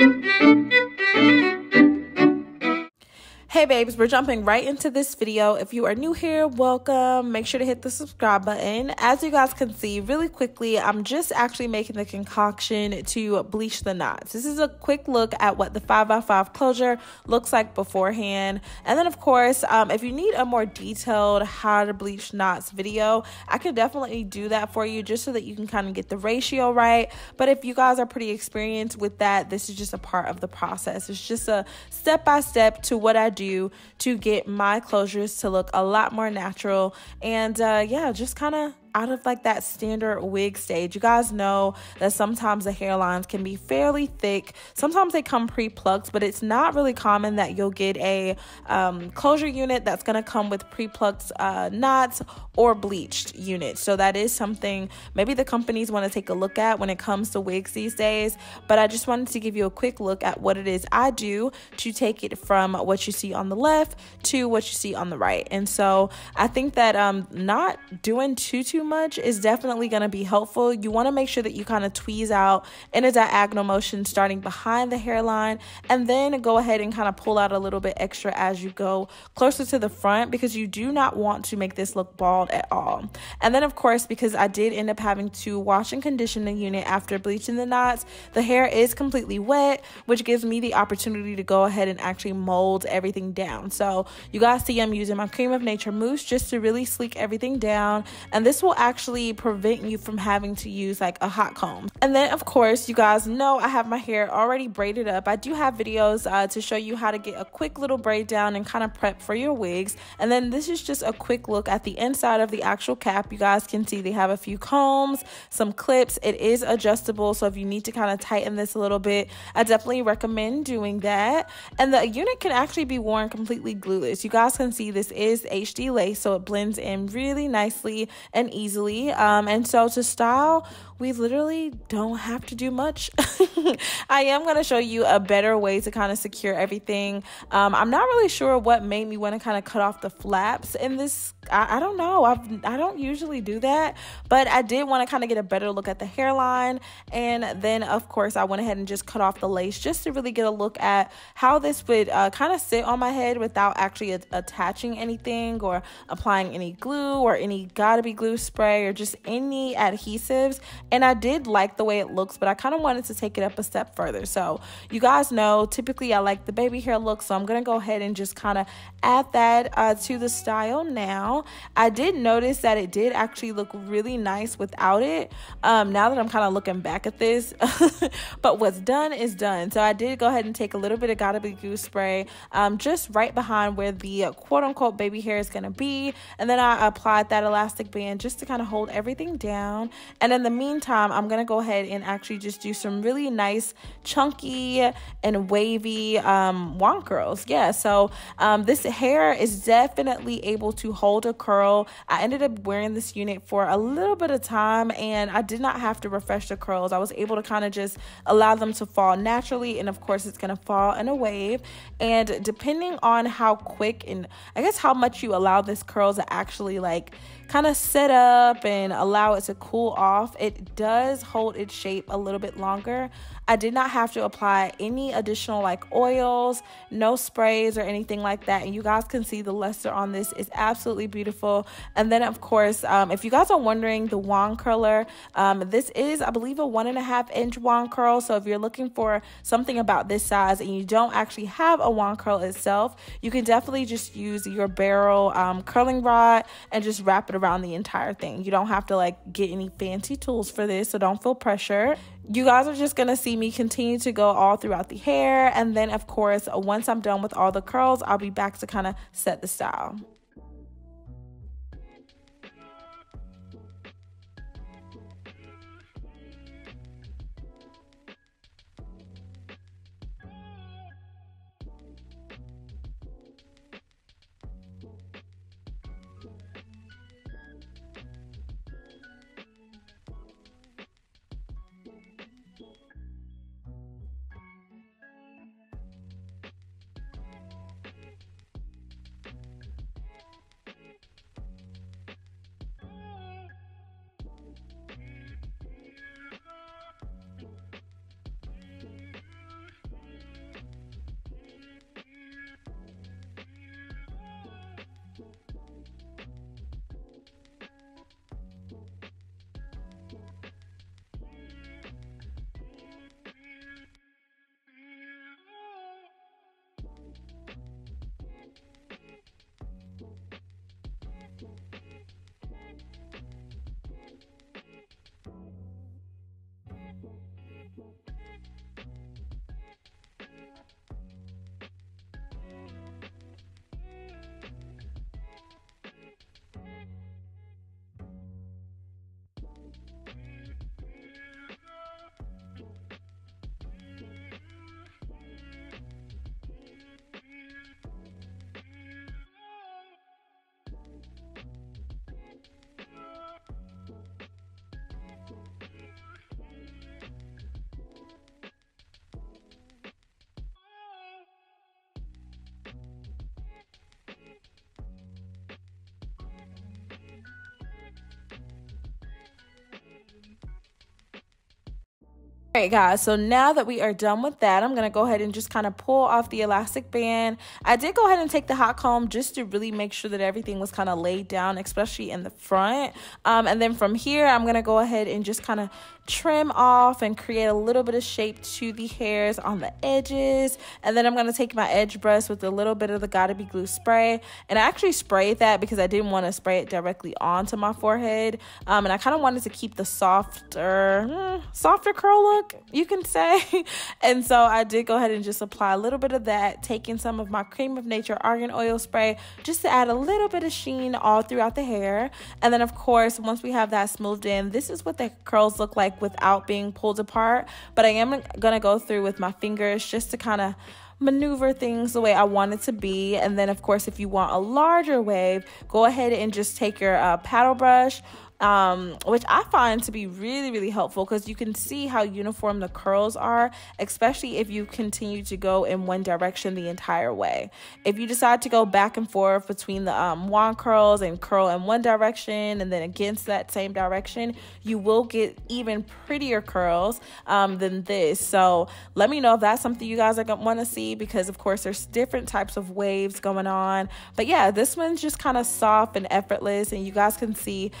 Thank you. Hey babes, we're jumping right into this video. If you are new here, welcome. Make sure to hit the subscribe button. As you guys can see, really quickly, I'm just actually making the concoction to bleach the knots. This is a quick look at what the 5x5 closure looks like beforehand. And then of course, um, if you need a more detailed how to bleach knots video, I can definitely do that for you just so that you can kind of get the ratio right. But if you guys are pretty experienced with that, this is just a part of the process. It's just a step-by-step -step to what I do do to get my closures to look a lot more natural. And uh, yeah just kind of out of like that standard wig stage. You guys know that sometimes the hairlines can be fairly thick. Sometimes they come pre-plucked, but it's not really common that you'll get a um, closure unit that's going to come with pre-plucked uh, knots or bleached units. So that is something maybe the companies want to take a look at when it comes to wigs these days. But I just wanted to give you a quick look at what it is I do to take it from what you see on the left to what you see on the right. And so I think that um, not doing too too too much is definitely going to be helpful. You want to make sure that you kind of tweeze out in a diagonal motion starting behind the hairline and then go ahead and kind of pull out a little bit extra as you go closer to the front because you do not want to make this look bald at all. And then of course, because I did end up having to wash and condition the unit after bleaching the knots, the hair is completely wet, which gives me the opportunity to go ahead and actually mold everything down. So you guys see I'm using my Cream of Nature mousse just to really sleek everything down. And this will will actually prevent you from having to use like a hot comb. And then of course, you guys know I have my hair already braided up. I do have videos uh, to show you how to get a quick little braid down and kind of prep for your wigs. And then this is just a quick look at the inside of the actual cap. You guys can see they have a few combs, some clips. It is adjustable. So if you need to kind of tighten this a little bit, I definitely recommend doing that. And the unit can actually be worn completely glueless. You guys can see this is HD lace, so it blends in really nicely and easily. Um, and so to style, we literally don't have to do much. I am going to show you a better way to kind of secure everything. Um, I'm not really sure what made me want to kind of cut off the flaps in this. I, I don't know. I've, I don't usually do that, but I did want to kind of get a better look at the hairline. And then, of course, I went ahead and just cut off the lace just to really get a look at how this would uh, kind of sit on my head without actually attaching anything or applying any glue or any gotta be glue spray or just any adhesives and I did like the way it looks, but I kind of wanted to take it up a step further. So, you guys know typically I like the baby hair look, so I'm going to go ahead and just kind of add that uh, to the style now. I did notice that it did actually look really nice without it. Um, now that I'm kind of looking back at this, but what's done is done. So, I did go ahead and take a little bit of Gotta Be glue spray um, just right behind where the uh, quote unquote baby hair is going to be. And then I applied that elastic band just to kind of hold everything down. And in the meantime, meantime, I'm going to go ahead and actually just do some really nice, chunky, and wavy um, wand curls. Yeah, so um, this hair is definitely able to hold a curl. I ended up wearing this unit for a little bit of time and I did not have to refresh the curls. I was able to kind of just allow them to fall naturally. And of course, it's going to fall in a wave. And depending on how quick and I guess how much you allow this curl to actually like kind of set up and allow it to cool off, it does hold its shape a little bit longer. I did not have to apply any additional like oils, no sprays or anything like that. And you guys can see the luster on this is absolutely beautiful. And then of course, um, if you guys are wondering the wand curler, um, this is, I believe, a one and a half inch wand curl. So if you're looking for something about this size and you don't actually have a wand curl itself, you can definitely just use your barrel um, curling rod and just wrap it around the entire thing. You don't have to like get any fancy tools for this, so don't feel pressure you guys are just gonna see me continue to go all throughout the hair. And then of course once i'm done with all the curls i'll be back to kind of set the style Thank you. All right, guys, so now that we are done with that, I'm to go ahead and just kind of pull off the elastic band. I did go ahead and take the hot comb just to really make sure that everything was kind of laid down, especially in the front. Um, and then from here, I'm to go ahead and just kind of trim off and create a little bit of shape to the hairs on the edges. And then I'm to take my edge brush with a little bit of the Gotta Be glue spray. And I actually sprayed that because I didn't want to spray it directly onto my forehead. Um, and I kind of wanted to keep the softer, hmm, softer curl you can say. and so I did go ahead and just apply a little bit of that, taking some of my Cream of Nature Argan Oil spray just to add a little bit of sheen all throughout the hair. And then, of course, once we have that smoothed in, this is what the curls look like without being pulled apart. But I am going to go through with my fingers just to kind of maneuver things the way I want it to be. And then, of course, if you want a larger wave, go ahead and just take your uh, paddle brush um, which I find to be really, really helpful because you can see how uniform the curls are, especially if you continue to go in one direction the entire way. If you decide to go back and forth between the um, wand curls and curl in one direction and then against that same direction, you will get even prettier curls um, than this. So let me know if that's something you guys are want to see because, of course, there's different types of waves going on. But yeah, this one's just kind of soft and effortless, and you guys can see.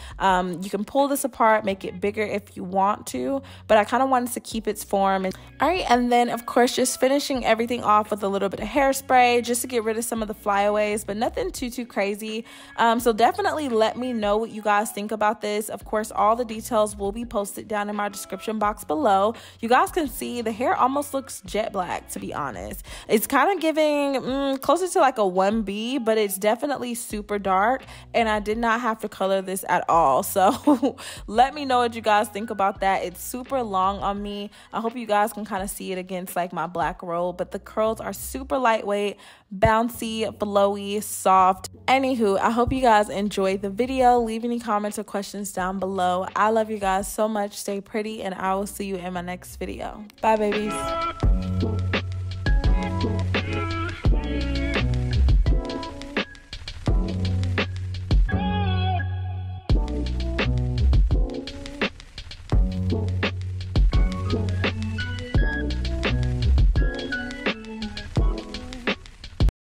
You can pull this apart, make it bigger if you want to, but I kind of wanted to keep its form. All right, and then of course, just finishing everything off with a little bit of hairspray just to get rid of some of the flyaways, but nothing too, too crazy. Um, so definitely let me know what you guys think about this. Of course, all the details will be posted down in my description box below. You guys can see the hair almost looks jet black, to be honest. It's kind of giving mm, closer to like a 1B, but it's definitely super dark, and I did not have to color this at all. So so let me know what you guys think about that. It's super long on me. I hope you guys can kind of see it against like my black robe, but the curls are super lightweight, bouncy, flowy, soft. Anywho, I hope you guys enjoyed the video. Leave any comments or questions down below. I love you guys so much. Stay pretty, and I will see you in my next video. Bye, babies.